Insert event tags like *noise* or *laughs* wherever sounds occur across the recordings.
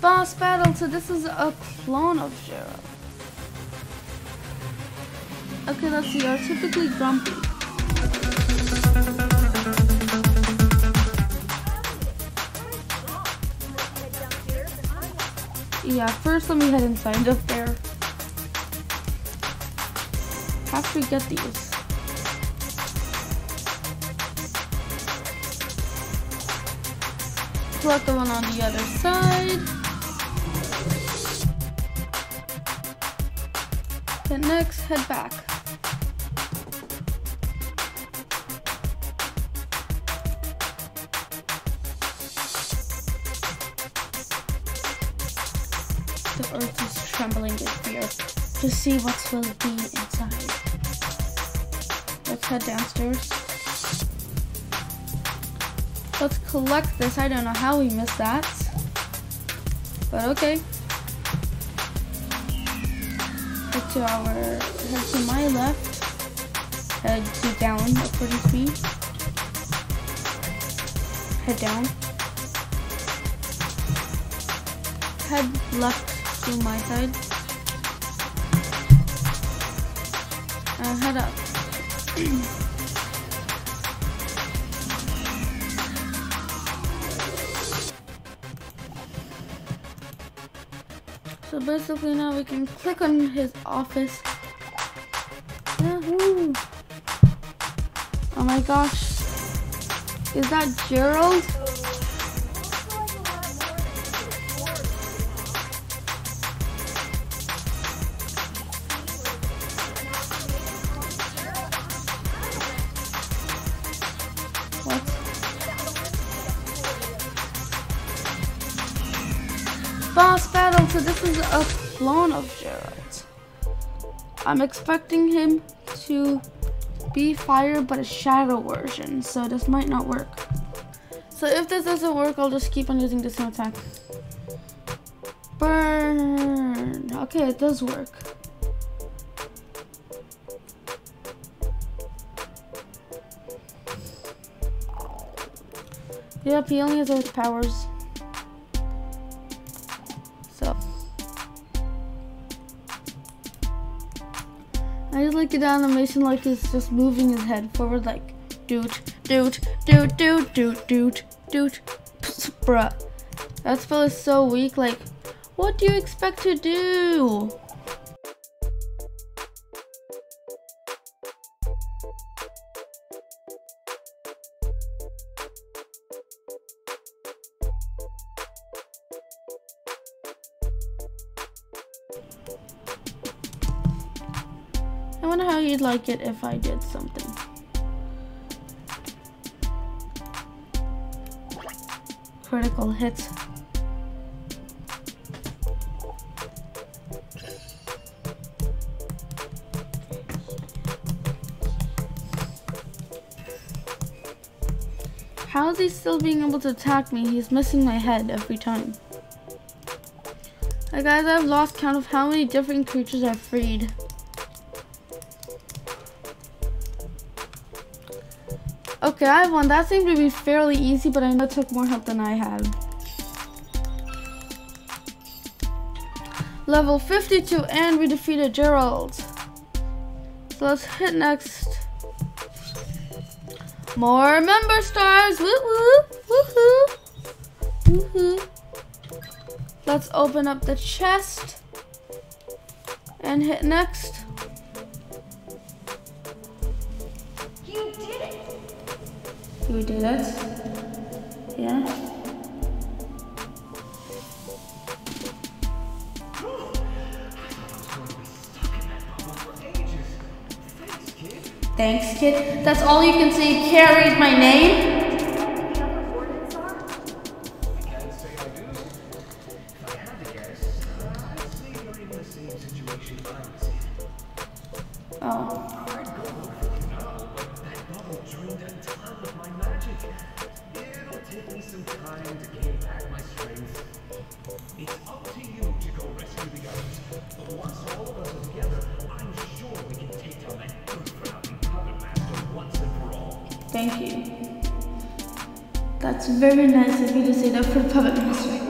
Boss battle, so this is a clone of Gerald. Okay, let's see, are typically grumpy. Yeah, first let me head inside up there. Have to get these. Collect the one on the other side. Then next, head back. The earth is trembling in fear to see what will be inside. Let's head downstairs. Let's collect this. I don't know how we missed that. But okay. To our head to my left. Head down according to me. Head down. Head left to my side. And head up. *clears throat* So basically now we can click on his office. Yahoo! Oh my gosh. Is that Gerald? So this is a clone of Gerald. I'm expecting him to be fire, but a shadow version, so this might not work. So if this doesn't work, I'll just keep on using this same attack. Burn! Okay, it does work. Yep, he only has earth powers. I just like the animation like he's just moving his head forward like doot doot doot doot doot doot doot bruh. That spell is so weak, like what do you expect to do? I wonder how you'd like it if I did something. Critical hit. How is he still being able to attack me? He's missing my head every time. Hey guys, I've lost count of how many different creatures I've freed. Okay, I won. That seemed to be fairly easy, but I know it took more help than I had. Level 52, and we defeated Gerald. So let's hit next. More member stars! Woo woo! Woohoo! Woohoo! Let's open up the chest and hit next. We do that Yeah. Thanks, kid. That's all you can say carried my name? My magic. It'll take me some time to gain back my strength. It's up to you to go rescue the others. But once all of us are together, I'm sure we can take down that good-for-nothing puppet master once and for all. Thank you. That's very nice of you to say that for the puppet master.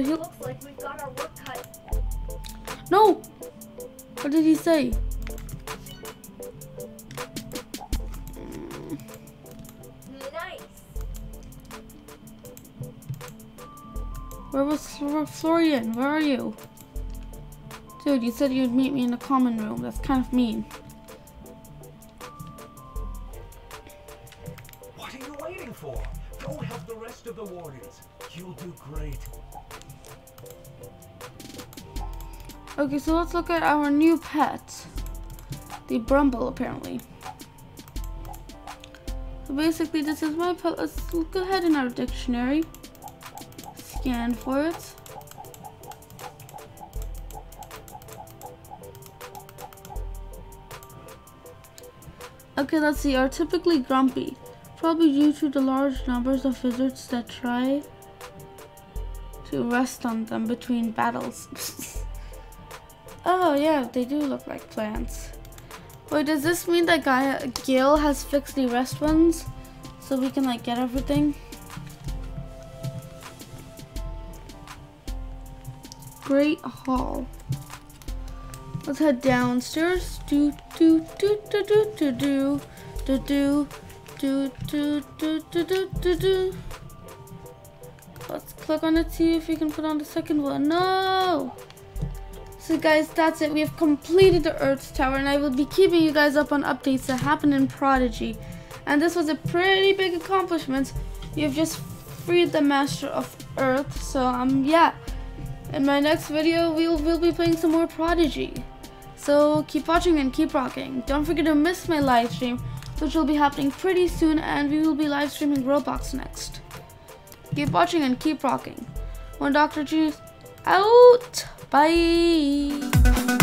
So he Looks like we've got our work cut. no. What did he say? Nice. Where was Florian? Where are you? Dude, you said you'd meet me in the common room. That's kind of mean. What are you waiting for? Go help the rest of the wardens. You'll do great. Okay, so let's look at our new pet. The Brumble, apparently. So basically, this is my pet. Let's go ahead in our dictionary. Scan for it. Okay, let's see. Are typically grumpy. Probably due to the large numbers of visitors that try to rest on them between battles. *laughs* oh yeah, they do look like plants. Wait, does this mean that guy Gil has fixed the rest ones? So we can like get everything? Great Hall. Let's head downstairs. Do do do do do do do do do do do do do do do do. Let's click on it, see if we can put on the second one. No! So guys, that's it. We have completed the Earth Tower and I will be keeping you guys up on updates that happen in Prodigy. And this was a pretty big accomplishment. You've just freed the Master of Earth. So um yeah. In my next video, we'll, we'll be playing some more Prodigy. So keep watching and keep rocking. Don't forget to miss my live stream, which will be happening pretty soon, and we will be live streaming Roblox next. Keep watching and keep rocking. One Doctor Genius out. Bye.